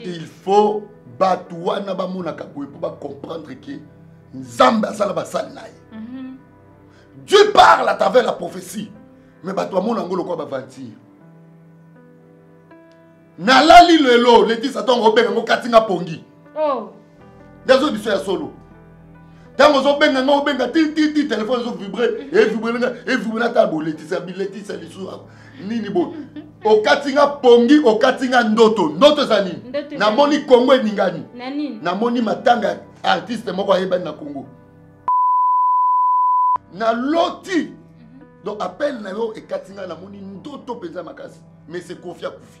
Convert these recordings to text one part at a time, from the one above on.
il faut bato wana bamonaka boye mpo bacomprendre ke nzambe asala basali na ye mhm. dieu parle à travers la prophétie me bato bamona yango lokola baventure nalali lelo letisa ntongo obenga yango kati nga pongi oh. nde azoyi biso ya solo ntango ozobenga nga obenga tititi telefone ezovibre evibre nga evibre ata boletisa biletisa lisusu nini boye okati nga pongi okati nga ndoto ndoto eza nini namoni kongo eningani namoni matanga ya artiste moko ayebani na kongo naloti mhm. donc appel na yo ekati nga namoni ndoto mpenza makasi mais se kofi akufi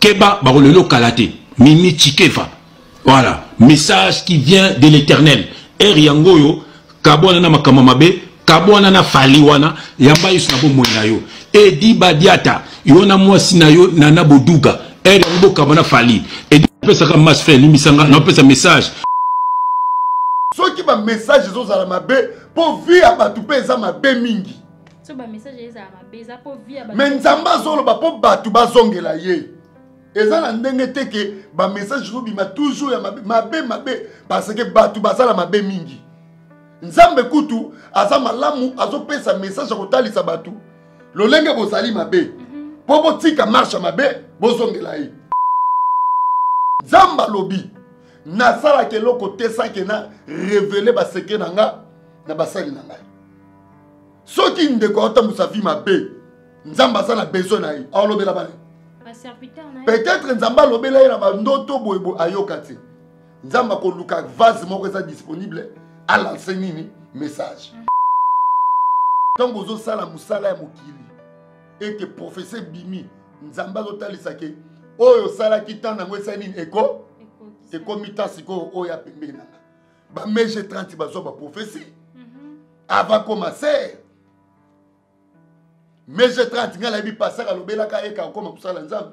keba bakolelo kala te mimi chikeva voilà message qui vient de l'éternel ere yango oyo kabwana na makambo mabe kabwana na fali wana yamba yesu na bomoi na yo edi badiata yo na mwasi na yo nana boduga ere yango bokamba na fali edi apesaka mas fe limbisanga napesa message soki bamessage ezozala mabe mpo vi ya bato mpe eza mabe mingi so ba message ezala mabe eza po vie ya ba mais nzambe azoloba po bato bazongela ye eza na ndenge te ke ba message ezobima toujours ya mabe mabe mabe parce que bato baza na mabe mingi nzambe kutu aza malamu azopesa message ya kotalisa bato lolenge bozali mabe mpo mhm. botika marshe ya mabe bozongela ye nzambe alobi nasalaka eloko te sake na revele baseke na nga na basali na ngai soki ndeko aotambusa vie mabe nzambe aza na besoin na ye aolobela bana peut-être nzambe alobela ye na bandoto boye boye ayoka te nzambe akoluka vase moko eza disponible alanse nini message mm. ntango ozosala mosala ya mokili ete profese bimi nzambe azotalisa ke oyo osalaki ntango yango esali nini eko ekomi ta sikoyo oyo ya pembeni na nga ba mege 30 bazwa ba prophetie mhm. avant commencer mege 30 ngai nayebi pasaka alobelaka eka okoma kosala nzambe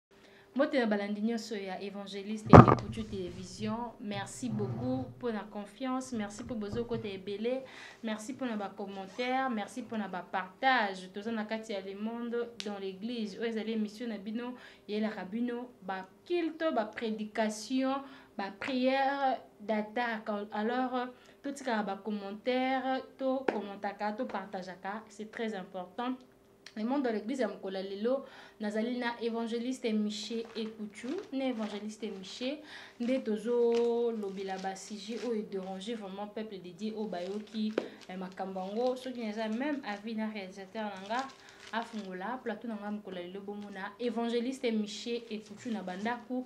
mbote na balandi nyonso ya évangéliste ya ekutu télévision merci beaucoup mpo na confiance merci mpo bozokota ebele merci mpo na bacommentaire merci mpo na bapartage toza na kati ya le monde dans l'église oyo ezali émission na bino yelaka bino bakilto baprédication baprière d'attaque alors totikaka bacommentaire tokommentaka topartageaka c'est très important le monde dans l'église ya mokolo ya lelo nazali na évangéliste miche ekuchu na évangéliste miche nde tozolobela basujet oyo edérange vraiment peuple de dieu oyo bayoki eh, makambo yango soki naza même avis na réalisateur na nga afungola plateau na ngai mokolo ya lelo bomona évangéliste miche ekuchu na bandako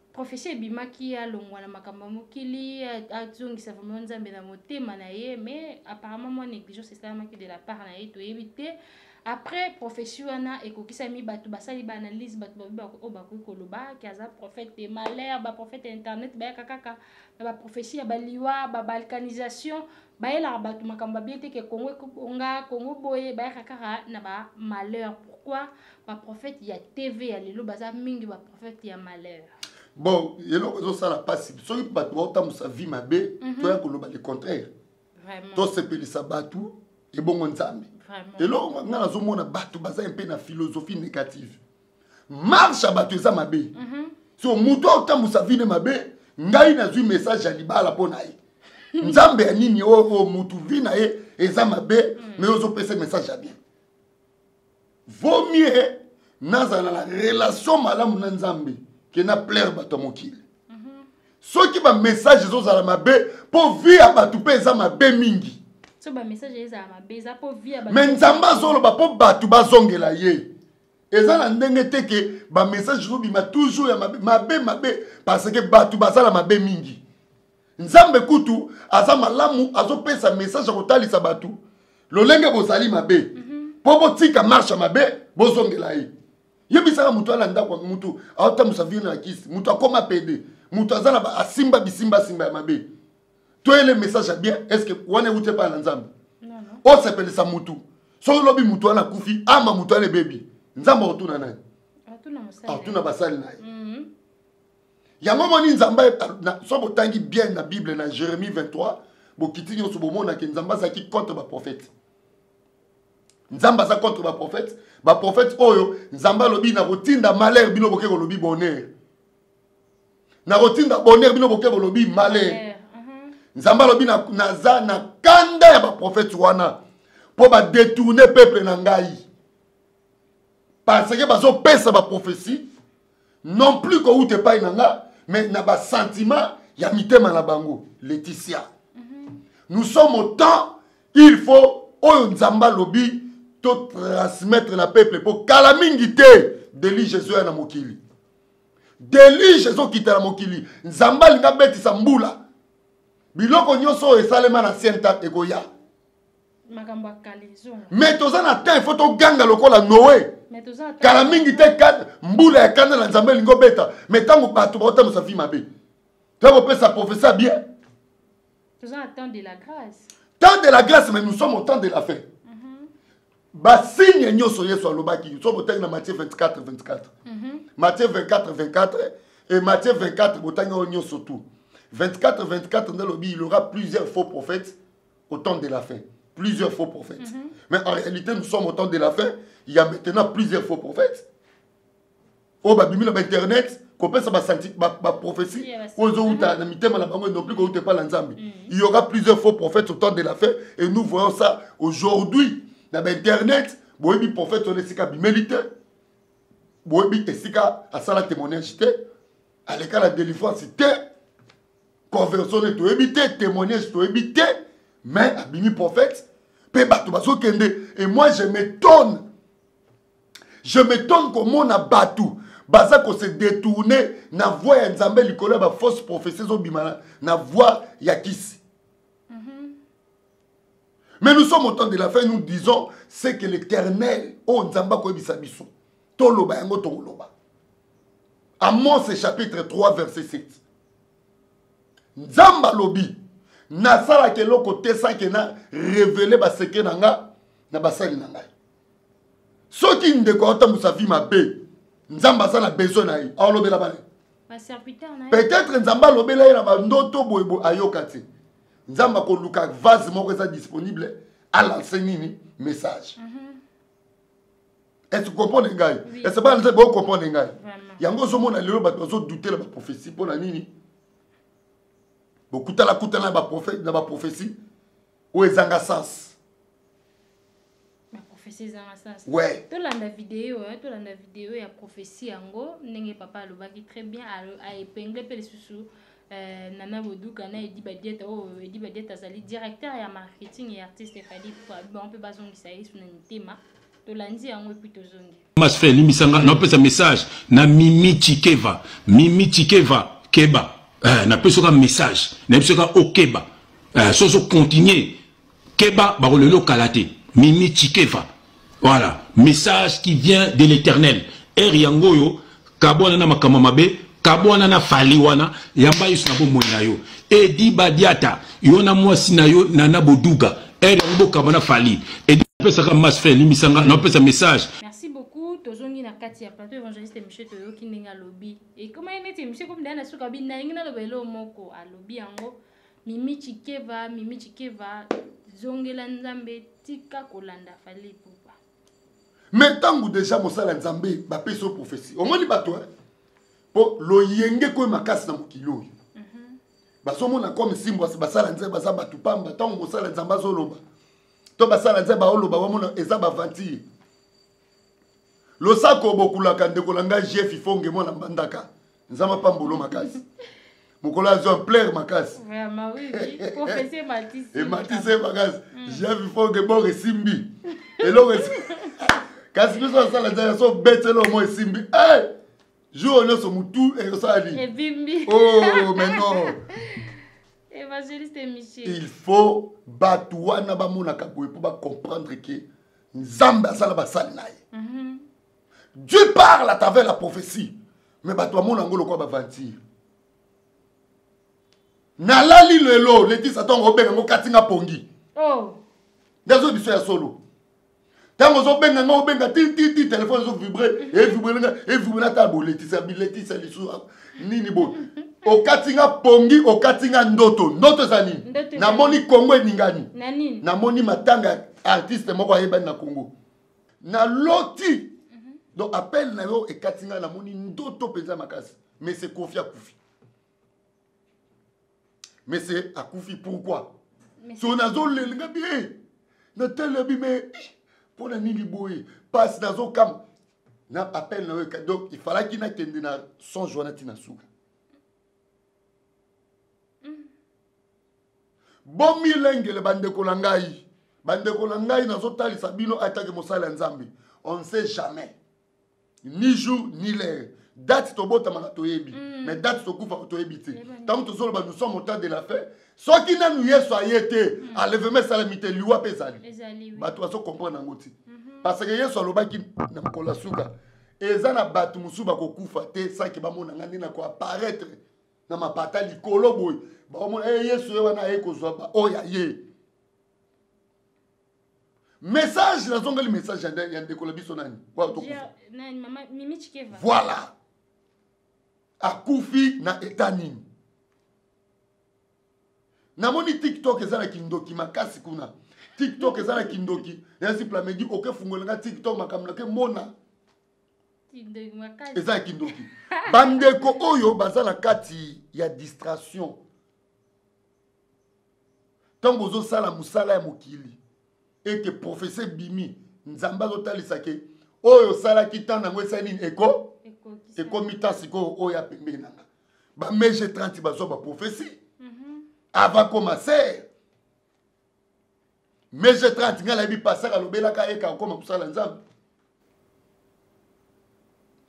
prophetie ebimaki alongwa na makambo ya mokili azongisa vraiment nzambe na motema na ye mais apparemment mwa négligence esalamaki de la part na ye toyebi te après prophetie wana ekokisami bato basali baanalyse bato babi oyo bakoki koloba ke aza prophète de malheur baprophète ya internet bayaka kaka na baprophetie ya baliwa babalkanisation ba bayelaka bato makambo babie te ke congo ekobonga congo boye bayaka kaka na ba malheur pourquoi baprofete ya tv ya lelo baza mingi baprofete ya malheur bon eloko ezosala mpasi soki bato baotambwisa vie mabe mhm. toya koloba le contraire tosepelisa bato ebongo nzambe eloko ngai nazomona bato baza mpe na philosophie négative marche ya bato eza mabe mm -hmm. so moto aotambusa vine mabe ngai nazwi message ya libala mpo na ye nzambe ya nini oyo oh, oh, motu vi na ye eza mabe mm. me ozopesa message ya bien vaut mieux nazala na relation malamu na nzambe ke na plaire bato ya mokili mhm. soki bamessage ezozala mabe mpo vi ya bato mpe eza mabe mingi me nzambe azoloba mpo bato bazongela ye eza na ndenge te ke bamessage ezobima toujours ya mabe mabe mabe parce ke bato baza na mabe mingi nzambe kutu aza malamu azopesa message ya kotalisa bato lolenge bozali mabe mpo mhm. botika marshe mabe bozongela ye yebisaka moto wana ndako moto aotambusa vino ya kisi moto akoma pede moto aza na asimba bisimbasimba ya mabe toyele message ya bien est ce que wana euti epai na nzambe osepelisa mutu soki olobi mutu wana akufi ama mutu wana ebebi nzambe akotuna nani atuna basali na ye mhm. yango omoni nzambe soki otangi bien na bible na jérémie 23 bokiti nyonso bomonake nzambe azalaki contre baprofete nzambe aza contre baprofete baprofete oyo nzambe alobi nakotinda malheur bino boke kolobi bonheur nakotinda bonheur bino boke bolobi malheur mhm. nzambe alobi naza na kanda ya baprofete wana mpo badetourne peuple na ngai parce que bazopesa baprophesie non plus kowuta epai na nga mais na basentiment ya mitema na bango leticia mm -hmm. nous sommes au temps il faut oyo nzambe alobi totransmettre na peuple mpo kala mingi te delige ezoya na mokili deluge ezokita na mokili nzambe alingi abetisa mbula biloko nyonso oyo esalema na ancien temps ekoya me toza na temps ifo toganga lokola noe kala mingi te mbula ya kanda na nzambe elingi obeta me ntango bato baotambusa vi mabe tokopesa profesa bien toza na temps de la grâce temps de la grâce mais nous sommes au temps de la fin mhm. basigne nyonso yesu alobaki nous sommes otangi na matthieu 24 24 mhm. matthieu 24 24 et matthieu 24 botangi oyo nyonso tout 24 24 nde alobi il aura plusieurs faux prophètes au temps de la fin plusieurs faux prophètes mhm. mais en réalité nous sommes au temps de la fin il y a maintenant plusieurs faux prophètes oyo babimi na bainternet kopesa baprophétie oyo ezowuta na mitema na bango enopli kowuta epai na nzambe mm. il y aura plusieurs faux prophètes au temps de la fin et nous voyons ça aujourd'hui na bainternet boyebi prophète wana esika abimeli te boyebi esika asala témoignage te aleka na délivrance te conversion ne toyebi te témoignage toyebi te mais abimi prophète mpe bato bazokende et moi je m'étonne je m'étonne komona bato baza ko se détourner na voix ya nzambe likolo ya ba fausse prophétie ezobima na, na voix ya kisi mm -hmm. mais nous sommes au temps de la fin nous disons ce que l'éternel oyo oh, nzambe akoyebisa biso toloba yango tokoloba amose chapitre 3 verset 7 nzambe alobi nasalaka eloko te sake na revele baseke na nga na basali na ngai soki ndeko aotambwisa vie mabe nzambe aza na besoin na ye aolobela bana peut-être nzambe alobela ye na bandoto boyeboye ayoka te nzambe akoluka vase moko eza disponible alanse nini message mm -hmm. ese comprendre ngai ese bana nzambe bocomprendre ngai yango ozomona lelo bato bazodutela baprophesie mpo na nini bokutalakutana na baprophesie oyo ezanga sens prophetie ezanga sens ouais. tolanda video eh, tolanda video ya prophetie yango ndenge papa alobaki très bien aepengle mpe lisusu euh, nana boduka na edi badieta oyo oh, edi badieta azali directeur ya marketing ya artiste efali bon mpe bazongisa yesu na mitema tolandi yango epuis tozongi mas fe elimisa nga napesa message na mimi chikeva mimi chikeva keba eh, napesi oka message nayebi soka okeba eh, soki ozocontinue keba bakolela okala te mimi chikeva voilà message qui vient de l'éternel ere yango oyo kabwana na makambo mabe kabwana na fali wana yamba yesu na bomoi na yo edi badiata yo na mwasi na yo nana boduga ere yango bokamba na fali edi apesaka mas fe limbisanga napesa message merci beaucoup tozongi na kati ya plateau évangéliste monsieur toyoki ndenge alobi ekomaki neti monsieur komi daya na suka abi nalingi naloba eloo moko alobi yango mimi chikeva mimi chikeva zongela nzambe tika kolanda fali pupa mais ntango deja mosala nzambe bapesi yo profesi omoni bato eh? mpo loyenge koye makasi na mokili oyo mhm. bazomona comme nsimbo basala nzambe baza bato pamba ntango mosala nzambe azoloba to basala nzambe baoloba bamona eza bavantire losako bokulaka ndeko na ngai jeff ifonge mwana mbandaka nzambe apambolo makasi mokolo azwa plaire makasi ematise makasi mm. javi foke bor esimbi eloko kasi biso asala nzala so bete eloko mo esimbi eh! jour oyo nyonso motu ekosala eh, nini oh, mais non il faut bato wana bamonaka boye mpo bacomprendre ke nzambe asala basali na ye mhm. Dieu parle à travers la prophétie. Mais bato bamona yango lokola bavantir. nalali lelo letisa ntongo obenga ngo kati nga pongi oh. nde azoyi biso ya solo ntango ozobenga nga obenga tititi telefone ezovibre mhm. evibre nga evibre ata boletisa biletisa lisusu ah, nini boye okati nga pongi okati nga ndoto ndoto eza nini namoni kongo eningani namoni matanga artiste moko ayebani na kongo na loti mhm. donc appel na yo ekati ngai namoni ndoto mpenza makasi mese kofi akufi mese akufi pourquoi so nazolelinga bie natala bime eh, mpo na nini boye mpasi nazokama na appel na yo donc ifalaki nakende na songe wana ntina suka Bomilengele bandeko na ngai, bandeko na ngai, nazotalisa bino atake mosali ya Nzambe, on ne sait jamais ni jour ni l'heure date tobotamaka toyebi mm. mais date tokufaka toyebi te ntango tozoloba nous sommes au temps de la fin soki nanu yesu aye te mm. alevema esalami te liwa mpe ezali bato bazokomprendre yango ti mhm. parce que yesu alobaki na mokolo ya suka eza na bato mosusu bakokufa te saki bamona ngai nde nakoapparaître na mapata likolo boye baomona e eh, yesu ye wana aye kozwa baoyo ya ye message nazongeli message ya ndeko na biso nani voilà akufi na eta nini namoni tiktok eza na kindoki makasi kuna tiktok eza na kindoki yasi plamedi okefungola nga tiktok makambo nake mona eza ya kindoki bandeko oyo baza na kati ya distraction ntango bozosala mosala ya mokili ete profese bimi nzambe azotalisa ke oyo osalaki ntango yango esali nini eko ekomi ta sikoyo oyo ya pembeni na nga bamege 30 bazwa baprofesi mhm. avant komaser mais 30 ngai nayebi pasaka alobelaka ye kakoma kosala nzambe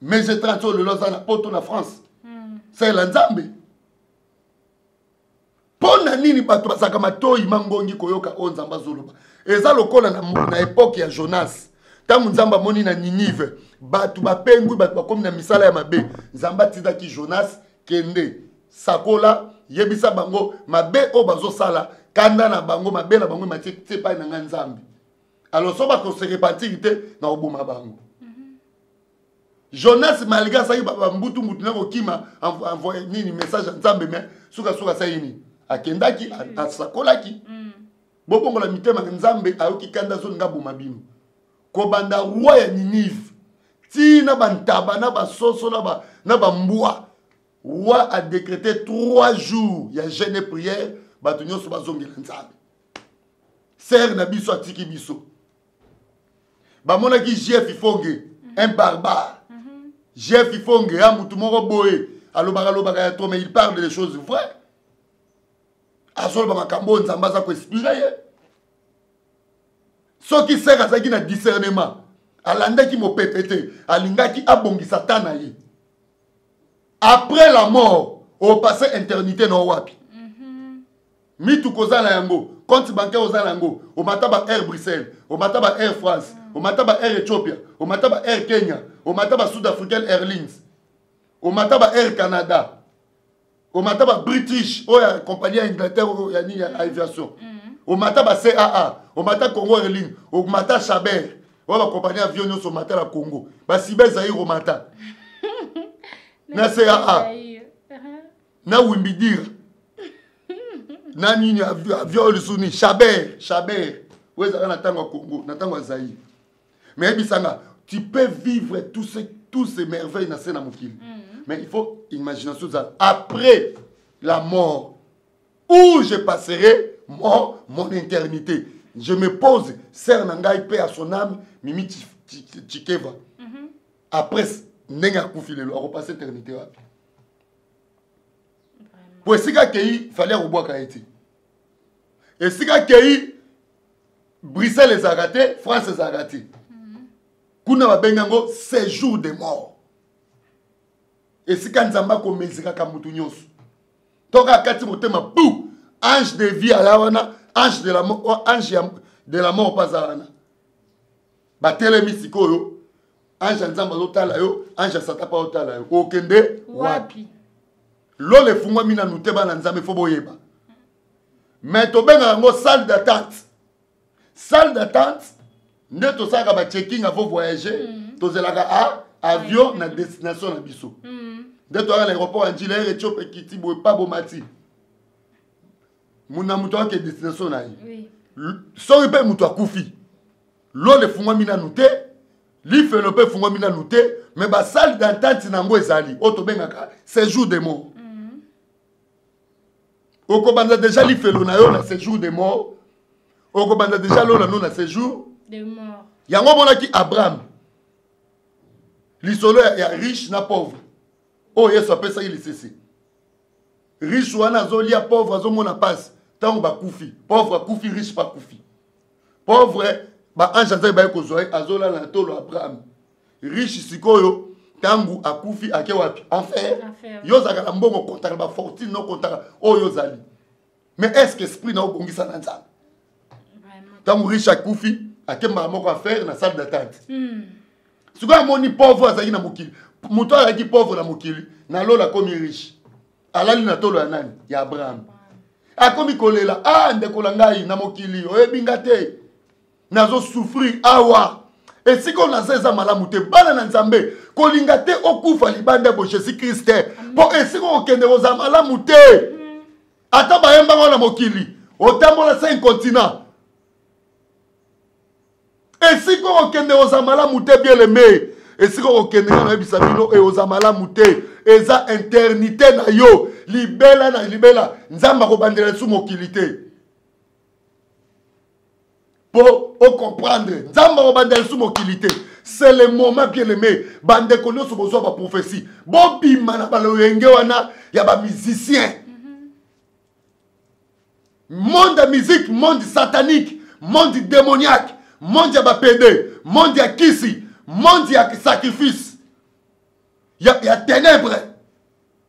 mais 30 oyo lelo aza na poto na france hmm. salela nzambe mpo na nini bato bazalaka matoi mangongi koyoka oyo nzambe azoloba eza lokola na, na epoke ya jonas ntango nzambe amoni na ninive bato bapengwi bato bakomi na misala ya mabe nzambe atindaki jonas kende sakola yebisa bango mabe oyo bazosala kanda na bango mabe na bango emati ti epai na ngai nzambe alors so bakoserepantiri te na koboma bango mhm. jonas malgré asaki bambutumbutu na kokima envoye nini message ya nzambe me sukasuka asali nini akendaki mhm. asakolaki mhm. bobongola mitema nzambe ayoki kanda zoninga aboma bino kobanda roi ya ninive tii na bantaba na basoso na bambwa roi adekrete 3 jours ya jeune prière bato nyonso bazongela nzambe sere na biso atiki biso bamonaki jef ifonge un barbare jef ifonge ya motu moko boye alobaka alobaka ya trop mais il parle des choses vraies azoloba makambo oyo nzambe aza koexplike ye soki sere azalaki na discernement alandaki mopepe te alingaki abongisa ta na ye après la mort opase internité na wapi mhm. mituka oza na yango compte bancaire oza na yango omata ba air bruxelles omata ba air france mhm. omata ba air ethiopia omata ba air kenya omata ba sud african airlines omata ba air canada omata ba british oyo ya compagnie ya ingleterre oyo ya nini ya aviation mm. omata ba caa omata congo airline omata chaber oyo bakompani ya avion nyonso omata na congo basiba ezaire omata na caa na wimbidira na nini avion oyo lisusu nini chaber chaber oyo ezalaka na ntango ya congo na ntango ya zaire mais yebisa nga tu peux vivre tous ces, tous ces merveilles na se na mokili mm -hmm. mais il faut imagination ezala après la mort où je passerai mon, mon éternité je me pose sere na ngai mpe ya son âme mimi chikeva mm -hmm. après ndenge akufi lelo akopasa éternité wapi mpo esika akei fali akobwaka ye te esika akei bruxelles ezalaka te france ezalaka te kuna babengi yango séjour de mort esika nzambe akomezikaka moto nyonso toka akati motema bu ange de vie aya wana ange de la mort, oh, ange de la mort paza wana batelemi sikoyo ange ya nzambe azotala yo ange ya sata mpe azotala yo okende wapi lola efungwami nanu te bana nzambe fo boyeba mais tobengaka yango salle d'attente salle d'attente nde tosalaka bachecking avo voyage mm. tozelaka a avion na destination na biso mm. nde toyaka na aéroport ya njila ere etiope ekiti boye pa bomati muna moto ayake destination na ye soki mpe moto akufi lola efungwami nanu te lifelo mpe efungwami nanu te me basale d'entente na yango ezali oyo tobengaka séjour de mort okobanza deja lifelo na yo na séjour de mort okobanza deja lola no na séjour de mort yango omonaki abraham lisolo ya, ya riche na pauvre oyo oh, yesu apesaki lisese riche wana azolia pauvre azomona mpasi ntango bakufi pauvre akufi riche bakufi pauvre baange aza ebaye kozwa ye azolala na tolo abraham riche sikoyo ntango akufi ake wapi enfer yo ozalaka na mbongo kontaka bafortune no kontaka oyo ozali mais est ce que esprit na obongisa na nzambe ntango riche akufi ake mbala moko affaire na salle d'attente hmm. sikoyo amoni pauvre azalaki na mokili moto azalaki pauvre na mokili na lola akomi riche alali na tolo ya nani ya abraham akomi kolela a ah, ndeko na ngai na mokili oyebi nga te nazo souffrir awa esika oyo naza eza malamu te bana na nzambe kolinga te okufa libanda bo jésus krist te mpo esika okokende kozala malamu te mm. ata bayembanga na mokili otambola cinq continent esika okokende kozala malamu te bieleme esika okokende nga nayebisa bino e oza malamu te eza internité na yo libela na libela nzambe akobandela lisusu mokili te mpo ocomprendre nzambe akobanda lisusu mokili te c'est le moment bien aimé bandeko nyonso bozwa baprophesie bobima na baloyenge wana ya bamusicien mhm. monde ya musique monde satanique monde démoniaque monde ya bapede monde ya kisi monde ya sacrifice ya, ya ténèbre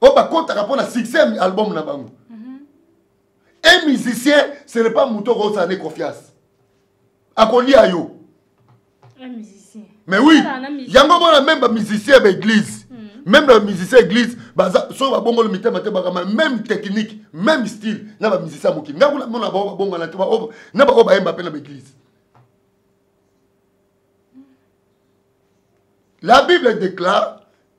oyo bakotaka mpo na succès ya album na bango mhm. un musicien ce n'est pas moto okosala ne confiance akolia yo mais oui yango mona meme bamusicien ya baeglise meme na bamusicien ya eglise soki babongoli mitema te bakama meme technique meme style na bamusicien ya mokili ngai mona bao babongana te na baoyo bayemba mpe na baeglise la bible déclare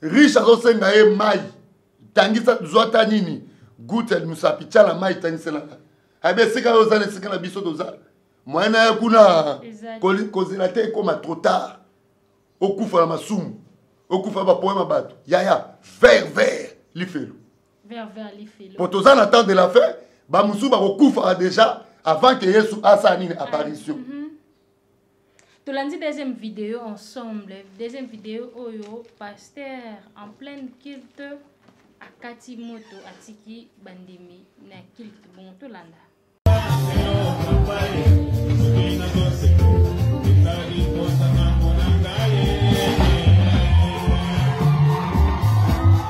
riche azosenga ye mai tangisa zwa ta nini gutel mosapi tya na mai tangiselaka ayebi esika yo oza na esika na biso toza moyen na ye kuna kozela te ekoma trop tard okufa na masumu okufa bapoema bato yaya vert vert lifelo po toza na temps de la fin bamosusu bakokufaka déjà avant que yesu asala nini apparition mm -hmm. tolandi deuxième video ensemble deuxième video oyo pasteur en pleine culte akati moto atiki bandimi na culte bongo tolanda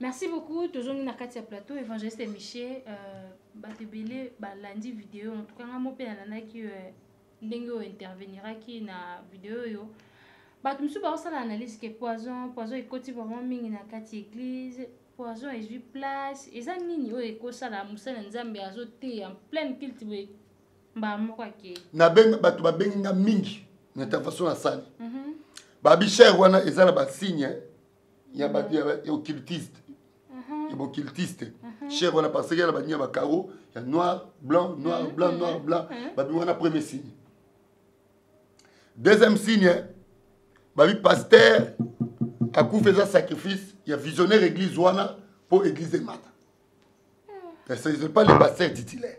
merci beaucoup tozongi na kati ya plateau évangéliste michel euh, bato ebele balandi video en tout cas nga mo mpe nalandaki euh, ndenge oyo interveniraki na video oyo bato mosusu bakosala analyse ke poison poison ekoti vraiment mingi na kati ya église poison ezwi place eza nini oyo ekosala mosala ya nzambe azoteya en pleine culte boye nabenga bato babengi nga mingi na intervention nasali mhm. babishere wana eza na basigne ya bato ya occultiste mhm. ya boccultiste mhm. shere wana parce que ya na bani ya bacaro ya noir blanc noir blanc noir blanc babi wana premier signe deuxième signe babi paster akufa eza sacrifice ya visionnaire église wana mpo église emata hmm. mais ce n'est pas le pasteur titulaire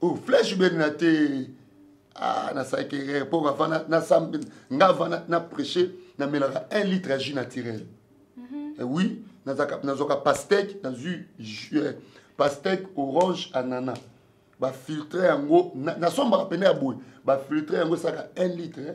o oh, flèche beni na te ah, nasalaki erreur mpo bavana nasambe nga vana na prêche namelaka 1 litre ya jus naturel mhm. eh oui nazwaka pasteke nazwi eh, pasteke orange anana bafiltre yango nasombaka mpena ya boye bafiltre yango esaka 1 litre eh.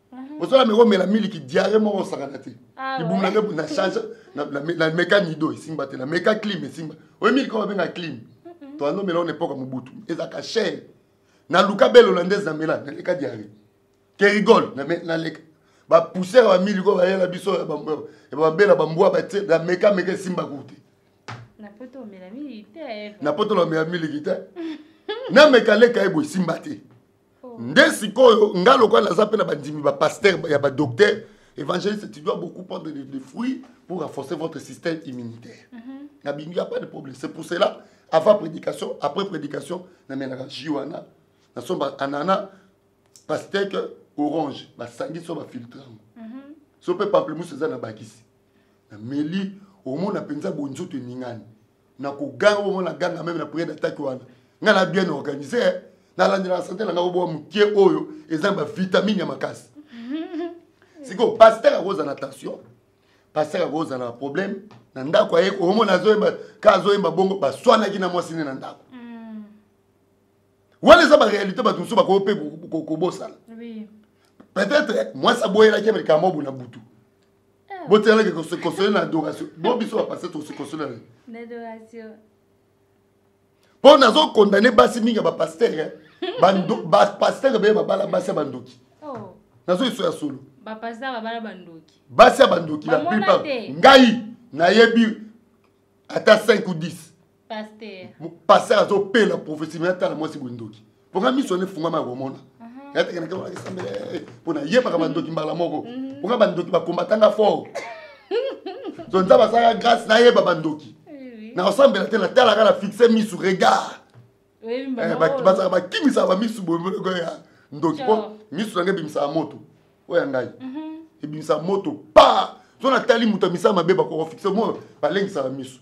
ozola meko omela miliki diare moko osakana te ah libumbu nange na change na meka nido esimba te na meka clim esimba oyo miliki oyo babenga clim toando omela ona epoka mobutu ezalaka chere naluka bele holandaise na mela naleka diare kerigol naleka bapoussere ya bamiliki oyo bayela biso ya babela bambwa batie na meka meka esimba kuku te na poto omela miliki te na meka leka ye boesimba te oh. nde sikoyo nga lokola naza mpe na bandimi bapaster ya badocteur évangéliste tu dois beaucoup prendre des, des fruits pour renforcer votre système immunitaire mm -hmm. na bingi ya pas de problème c'est pour cela avant prédication après prédication namelaka ji wana nasomba anana pasteke orange basangisi so bafiltre yango mhm. so mpe pamplemousse eza na bakisi nameli omona mpenza bonzoto eningani na koganga omo na ganga meme na priere d'attaque wana ngai na bien organise eh. nalandelaka sante na ngai oboa mokie oyo eza na bavitamine ya makasi sikoyo paster akozala na tension paster akozala na problème na ndako aye omona azoyemba ka azoyemba bongo baswanaki na mwasi ne na ndako mm. wana eza baréalité bato mosusu bakoki mpe kobosana peut-être mwasi aboyelaki amerika mobu na butu botikalaki kosole na adoration bo biso bapase tosikosole na nini mpo nazokondane basi mingi ya bapastere bapastere baye babala basi ya bandoki oh. nazoyeso ya solo basi ya bandoki la plupart ngai nayebi ata 5 ou 10 Pasteur. pasteur azopela prophesie me atala mwasi boye ndoki mpo nga miso wana efungama ya komona yatekenaka wana kisambela mpo nayebaka bandoki mbala moko mpo nga bandoki bakombatanga fort so nzambe asalaka grâce nayeba bandoki nakosambela te natalaka na fixe miso regard Eh, bazalaka bakimisaka bamisu boyemoloko ya ndoki mpo misu na ngai ebimisaka moto oyo ya ngai mhm. ebimisaka moto pa so natali moto ya misala mabe bakoka fixe mo balengisaka misu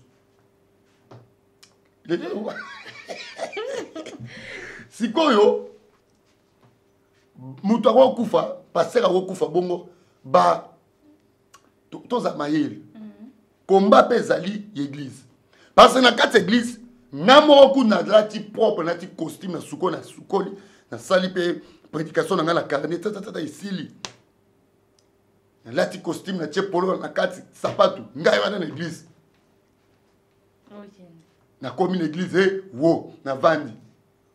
sikoyo moto akokufa pasere akokufa bongo ba toza mayele komba mpe ezali ya eglize parce na kati ya eglize nga moko kuna nalati propre nati costume na suko na sukoli nasali mpe prédication na ngai na carnet tatatata esili nalati costume natie polo na kati sapatu ngai wana na eglize nakomi na eglize e eh, wo navandi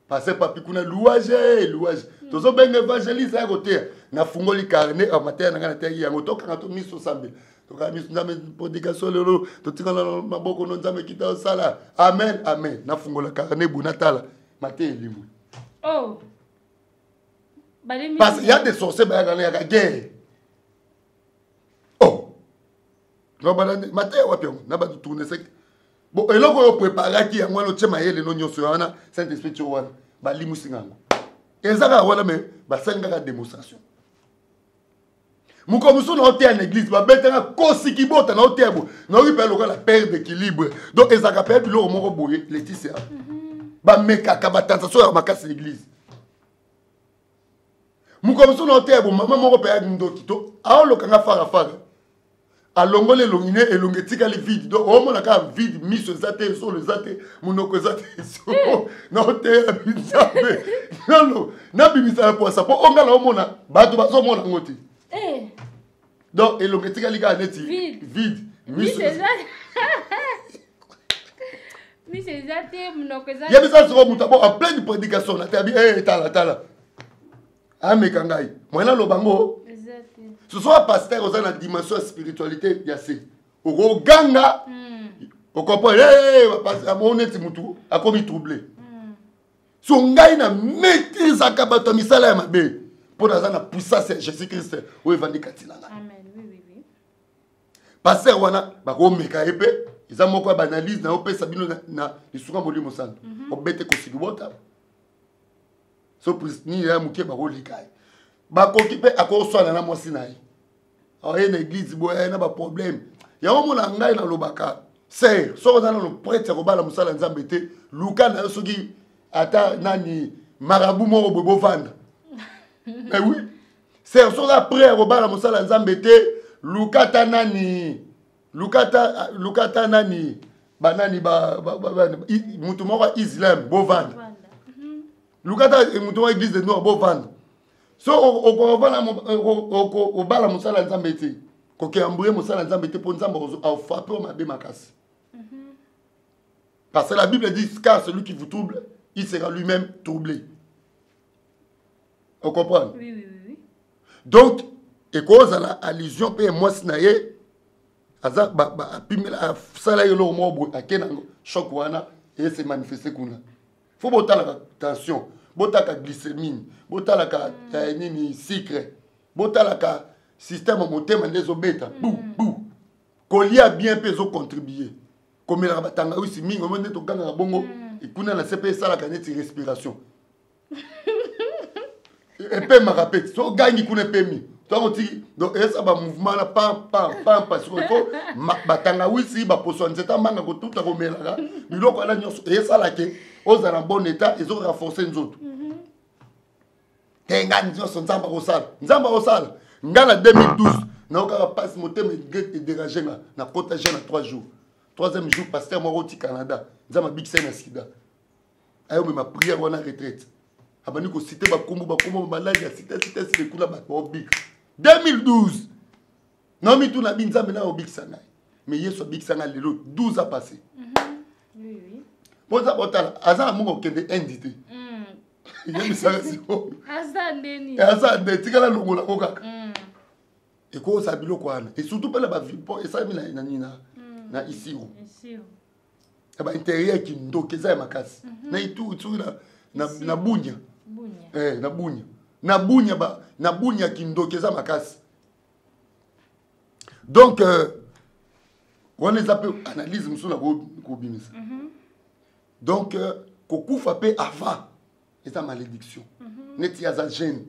Pasteur Papi kuna louage eh, louage hmm. tozo benga evangeliste ya koteya nafungoli carnet a mateya na ngai nateyaki yango tokanga to miso sambela tokanga miso nzambe podika so lelo totikala na maboko no nzambe kita osala amen amen nafungola carnet boye natala mateya elimwe oh. parce ya des sorciers bayaka na yaka guerre nabalandi mateya wapi yango na bato tournesaki bo eloko oyo preparaki yango wana otye mayele no nyonso ya wana saint esprit tyo wana balimwisi nga yango eza kaka wana me basali kaka démonstration mokolo mosusu naoteya na église babetaka kosi kibota naoteya bo nayoki mpe lokola père d'équilibre donc ezalaka mpe biloko moko boye leticia mhm. bamekaka batansa so ya makasi na église mokolo mosusu na oteya bomama moko mpe ayaki ndoki to aoloka nga farafara alongoli elongi ne elongi etikali vide donc omona kaka vide miso eza te zolo eza te monoko eza te soko na oteya binzambe nano nabimisa na pwasa mpo onga na omona bato bazomona yango te eh. donc elongo etikali kaka neti vide miso eza te monoko eza ye biza soko moto abo en pleine prédication na te abi e eh, tala tala ameka ngai moyen aloba ngo sosoa paster oza na dimension ya spiritualité ya se okoganga hmm. okomprendre eh, eh, amoni neti motu akomi trouble so ngai na maîtrisaka bato ya misala ya mabe mpo naza na puissance ya jésus christ oyo evandi kati na ngai paster wana bakomeka ye mpe eza moko ya baanalyse na opesa bino na lisuka molimo santu mhm. obete kosilibota so nini ya moke bakoleka ye bakoki mpe akoswana na mwasi na ye aye na eglise boye aye na baproblème yango mona ngai nalobaka ser soki oza nano prete ya kobala mosala ya nzambe te luka na yo soki ata nani marabu moko boye bovanda mais oui ser soki oza prêt ya kobala mosala ya nzambe te luka ata nani luka ata luka ata nani banani ba, ba, ba, ba, mutu moko ya islam bovanda mhm. luka ata eh, mutu moko eglise de noir bovanda so obala mosala ya nzambe te kokeambrie mosala ya nzambe te mpo nzambe afape o mabe makasi mhm. parce que la bible dit car celui qui vous trouble il sera lui-même troublé o comprendre oui, oui, oui. donc ekozala allusion mpe mwasi na ye aza apimela asala ye eloko moko boye ake nango choc wana eye se manifeste kuna fo botalaka tension botalaka glycemine botalaka eh, nini sucre botalaka système ya motema nde ezobeta bu mm. bu kolia bien mpe ezocontribue komelaka batangawisi mingi omoi nde togangaka bongo mm. kuna na se mpe esalaka neti respiration epemaka mpe so ogangi kuna epemi ntango otiki donc eza bamouvement na pampampampa sikoyo batangawisi baposo ya nzete amanga kotuta komelaka biloko wana nyonso esala ke ozala na bon état ezo renforce nzoto mhm. te ngai nyonso nzambe akosala nzambe akosala ngai na 2012 naokaka mpasi motema edegage nga nakota je na 3 jours troisième jour paster moko oti canada nzambe abikisai na sida ayo mema prière wana retraite abandi kosite bakombo bakombo bamaladi ya sita sita site kuna bato baobika 2012 naomituna bi nzambe nayo obikisa ngai mais yesu abikisa ngai lelo 12 a passé mpoza botala aza na mongo okende indi te mm. yebisaka sikoyo aza nde etikala longola ko kaka mm. ekokosa biloko wana esurtout mpe na bavipo esalami na nina mm. na isiro ya ba interieur kindoki eza ya makasi mhm. na ituri turi na, na, na bunya eh, na bunya na bunya ba, na bunya kindoki eza makasi donc euh, wana eza mpe analyse mosusu na kobimisa mhm. donc euh, kokufa mpe avant eza malédiction mhm. neti aza jeune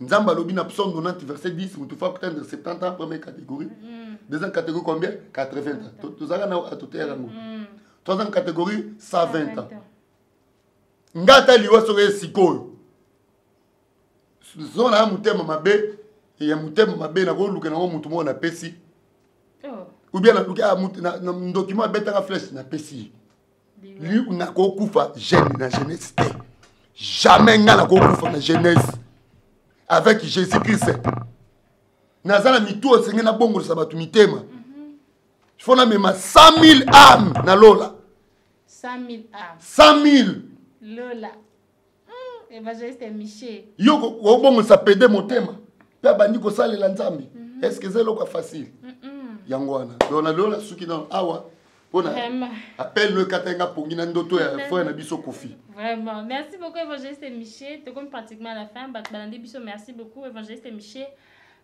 nzambe alobi na psaume 90 verset 10 moto fa kotendre 70 ans première catégorie mhm. deuxième catégorie combien 80 ans tozalaka na atoteyaka yango mhm. troisième catégorie 120 ans nga ata liwa soki ye sikoyo zona ya motema mabe ya motema mabe nakoluka nango motu moko napesi oh. ou bien naluki ah, na document abetaka flèche napesi ye nakokufa jeune na jeunesse te jamais ngai nakokufa na jeunesse avec jésus christ naza na mitu osenge nabongolisa bato mitema mhm. fo namema 100 000 ame na lola 100 000 lola hmm, evangeliste michel yo obongisa pede motema mpe abandi kosalela nzambe mhm. est ce que eza eloko ya facile yango wana donc na lelo nasuki nano awa mpona appel no ekata nga pongi na ndoto ya frère na biso kofi vraiment merci beaucoup évangéliste michel tokomi pratiquement à la fin bato balandi biso merci beaucoup évangéliste michel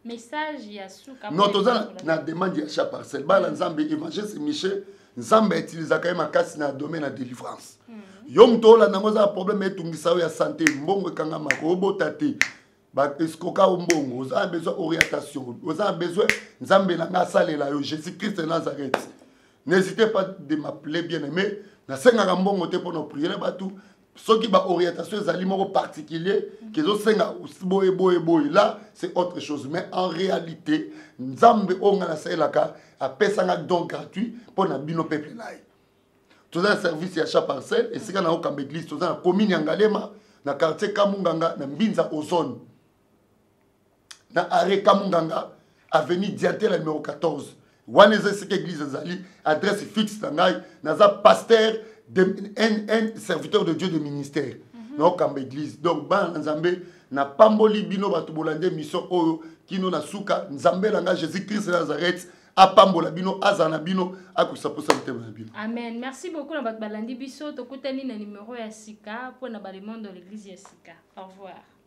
message ya suka non toza na demande ya chat parcelle bana nzambe évangéliste michel nzambe autilisaka ye makasi na domaine ya délivrance hmm. yo moto olanda yango oza na problème etungisa yo ya sante mbongo ekangama koobota te esikoka yo mbongo oza na besoin orientation oza na besoin nzambe na ngai asalela yo jésus christ de nazareth n'hésitez pas de m'appeler bien aimé nasengaka mbongo te mpo na opriere bato soki ba orientation ezali moko particulier kezosenga boye boye boye là c'est autre chose mais en réalité nzambe oyo ngai nasalelaka apesanga don gratuit mpo na bino peuple na ye toza na service ya chat parcelle esika na okamba église toza na commune ya ngalema na quartier kamunganga na mbinza ozone na arret kamunganga avenue diantela numero 14 wana eza esika église ezali adresse fixe na ngai naza pasteur de, un, un serviteur de dieu de ministère mm -hmm. naokamba église donc bana na nzambe napamboli bino bato bolandi émission oyo kino na suka nzambe na ngai jésus christ de nazareth apambola bino azala na bino akokisa mposa motema na bino amen merci beaucoup na bato balandi biso tokutani na numero ya sika mpo na balemonde ya l'église ya sika au revoir